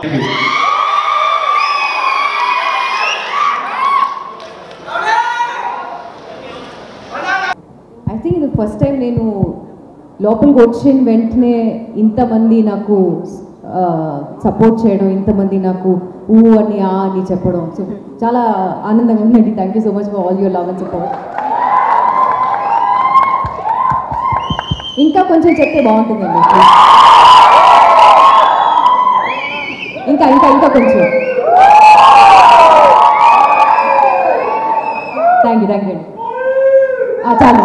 I think ఇది first time నేను లోపలికి వచ్చిన వెంటనే ఇంతమంది నాకు సపోర్ట్ చేయడం ఇంతమంది నాకు ఊ అని ఆ అని చెప్పడం. సో చాలా ఆనందంగా ఉందండి. Thank you so much for all your love and support ఇంకా కొంచెం చెప్తే బాగుంటుందండి. ఇంకా ఇంకా కొంచెం. థ్యాంక్ యూ థ్యాంక్ యూ అండి చాలు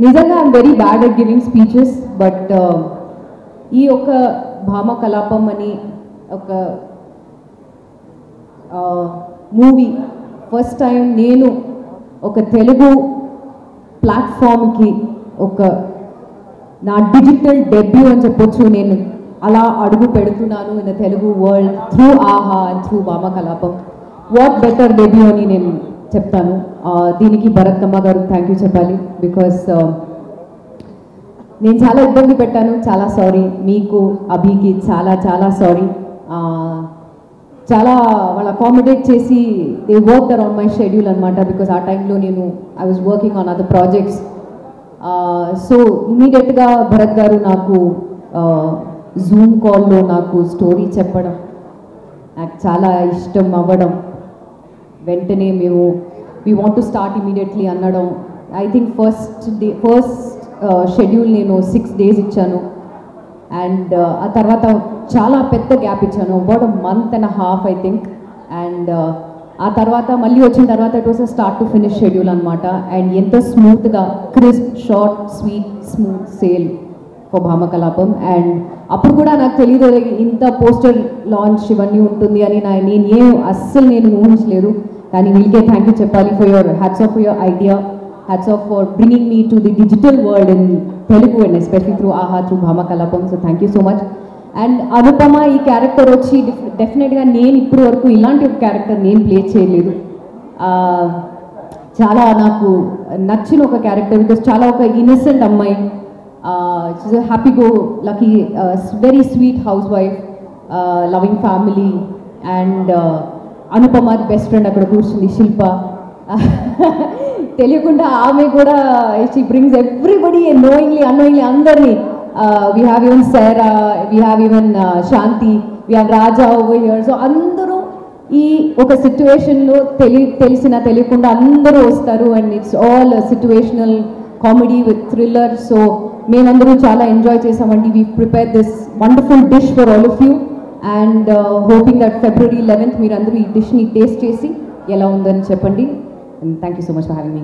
నిజంగా I'm very bad at giving speeches but ఈ ఒక భామ కలాపం అని ఒక మూవీ ఫస్ట్ టైం నేను ఒక తెలుగు ప్లాట్ఫామ్కి ఒక నా డిజిటల్ డెబ్యూ అని చెప్పొచ్చు. నేను అలా అడుగు పెడుతున్నాను in the Telugu world through Aha and through Bhama Kalapam what better debut అని నేను చెప్తాను. దీనికి భరత్కమ్మ గారు థ్యాంక్ యూ చెప్పాలి బికాస్ um, నేను చాలా ఇబ్బంది పెట్టాను. చాలా సారీ మీకు అభికి చాలా చాలా సారీ చాలా వాళ్ళు అకామిడేట్ చేసి they work around my schedule అనమాట బికాస్ ఆ టైంలో నేను I was working on other projects so ఇమీడియట్గా భరత్ గారు నాకు జూమ్ కాల్లో నాకు స్టోరీ చెప్పడం నాకు చాలా ఇష్టం అవ్వడం. వెంటనే మేము we want to start immediately అనడం. I think first day first schedule నేను సిక్స్ డేస్ ఇచ్చాను. అండ్ ఆ తర్వాత చాలా పెద్ద గ్యాప్ ఇచ్చాను. About month and half I think and ఆ తర్వాత మళ్ళీ వచ్చిన తర్వాత it was start to finish schedule అనమాట అండ్ ఎంత స్మూత్గా crisp short sweet smooth sail for Bhama Kalapam and అప్పుడు కూడా నాకు తెలియదు ఇంత పోస్టర్ లాంచ్ ఇవన్నీ ఉంటుంది అని నా నేను ఏం అస్సలు నేను ఊహించలేదు. కానీ వీళ్ళకే థ్యాంక్ యూ చెప్పాలి for your hats off your idea hats off for bringing me to the digital world in Telugu and especially through Aha through Bhama Kalapam so thank you so much and Anupama ఈ character వచ్చి డెఫినెట్గా నేను ఇప్పటి వరకు ఇలాంటి ఒక character నేను play చేయలేదు. చాలా నాకు నచ్చిన ఒక క్యారెక్టర్ బికాస్ చాలా ఒక ఇన్నసెంట్ అమ్మాయి. Happy go lucky very sweet house wife loving family and Anupama best friend అక్కడ కూర్చుంది శిల్ప. తెలియకుండా ఆమె కూడా she brings everybody knowingly annoyingly అందరినీ we have even Sara we have even Shanti we have Raja over here so అందరూ ఈ ఒక సిచ్యువేషన్లో తెలి తెలిసిన తెలియకుండా అందరూ వస్తారు and it's all situational comedy with thriller so మేమందరూ చాలా ఎంజాయ్ చేసామండి. We prepare this wonderful dish for all of you and hoping that February eleventh మీరు అందరూ ఈ డిష్ని టేస్ట్ చేసి ఎలా ఉందని చెప్పండి. And thank you so much for having me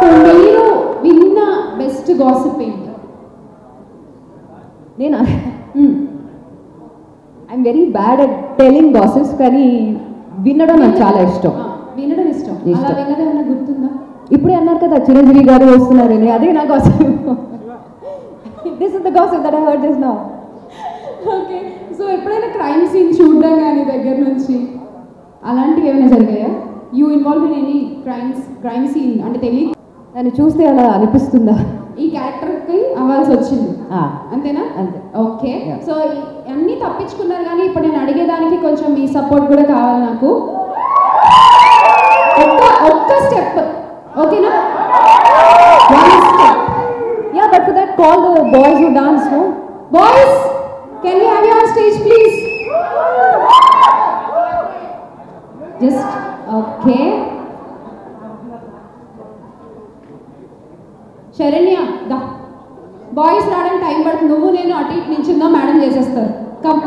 so మీరు విన్న బెస్ట్ గాసిప్ ఏంటి? నేను? I'm very bad at telling gossips కానీ వినడం నాకు చాలా ఇష్టం. వినడం ఇష్టం. అలా. విన్నది ఏమైనా గుర్తుందా? ఇప్పుడే అన్నారు కదా చిరంజీవి గారు వస్తున్నారని అదే నా gossip this is the gossip that I heard this now okay so ఎప్పుడైనా క్రైమ్ సీన్ చూడడం కానీ దగ్గర నుంచి అలాంటివి ఏమైనా జరిగాయా? You involve in any crimes crime scene అంటే తెలియ నన్ను చూస్తే అలా అనిపిస్తుందా? ఈ క్యారెక్టర్కి అవ్వాల్సి వచ్చింది అంతేనా? అంతే. ఓకే. సో అన్నీ తప్పించుకున్నారు కానీ ఇప్పుడు నేను అడిగేదానికి కొంచెం మీ సపోర్ట్ కూడా కావాలి నాకు. ఒక్క ఒక్క స్టెప్. ఓకేనా? Yeah but for that call the boys who dance no boys can you have you on stage please just okay Saranya the. Boys రావడానికి టైం పడుతుంది. నువ్వు నేను అటు ఇటు నించుందో. మేడం చేసేస్తారు. కమ్